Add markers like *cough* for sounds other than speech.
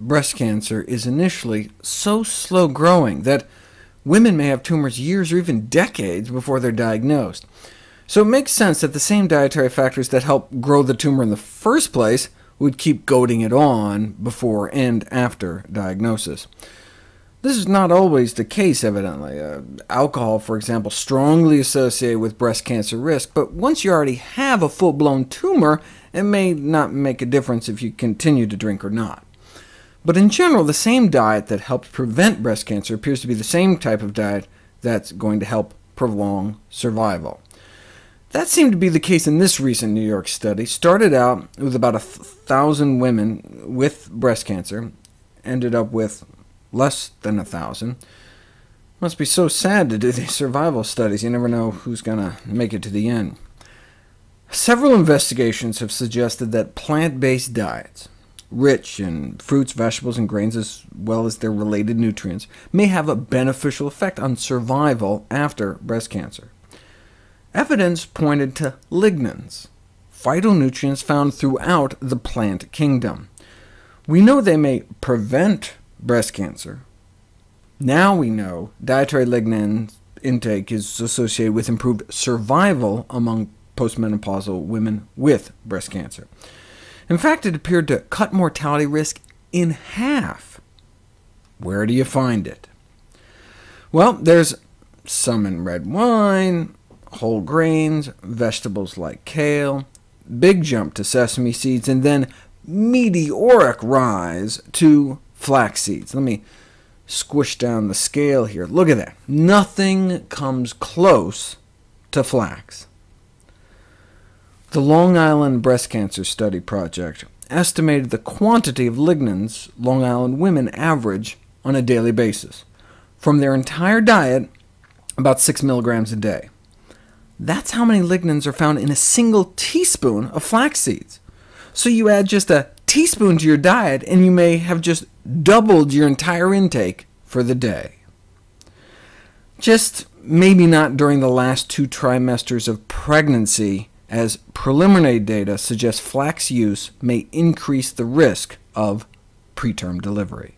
breast cancer is initially so slow-growing that women may have tumors years or even decades before they're diagnosed. So it makes sense that the same dietary factors that help grow the tumor in the first place would keep goading it on before and after diagnosis. This is not always the case, evidently. Uh, alcohol, for example, strongly associated with breast cancer risk, but once you already have a full-blown tumor, it may not make a difference if you continue to drink or not. But in general, the same diet that helps prevent breast cancer appears to be the same type of diet that's going to help prolong survival. That seemed to be the case in this recent New York study. Started out with about a 1,000 women with breast cancer, ended up with less than a thousand. Must be so sad to do these *laughs* survival studies. You never know who's going to make it to the end. Several investigations have suggested that plant-based diets, rich in fruits, vegetables, and grains, as well as their related nutrients, may have a beneficial effect on survival after breast cancer. Evidence pointed to lignans, phytonutrients found throughout the plant kingdom. We know they may prevent breast cancer. Now we know dietary lignan intake is associated with improved survival among postmenopausal women with breast cancer. In fact, it appeared to cut mortality risk in half. Where do you find it? Well, there's some in red wine, whole grains, vegetables like kale, big jump to sesame seeds, and then meteoric rise to flax seeds. Let me squish down the scale here. Look at that. Nothing comes close to flax. The Long Island Breast Cancer Study Project estimated the quantity of lignans Long Island women average on a daily basis. From their entire diet, about 6 milligrams a day. That's how many lignans are found in a single teaspoon of flax seeds. So you add just a teaspoon to your diet, and you may have just doubled your entire intake for the day. Just maybe not during the last two trimesters of pregnancy, as preliminary data suggest flax use may increase the risk of preterm delivery.